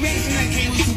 He raising the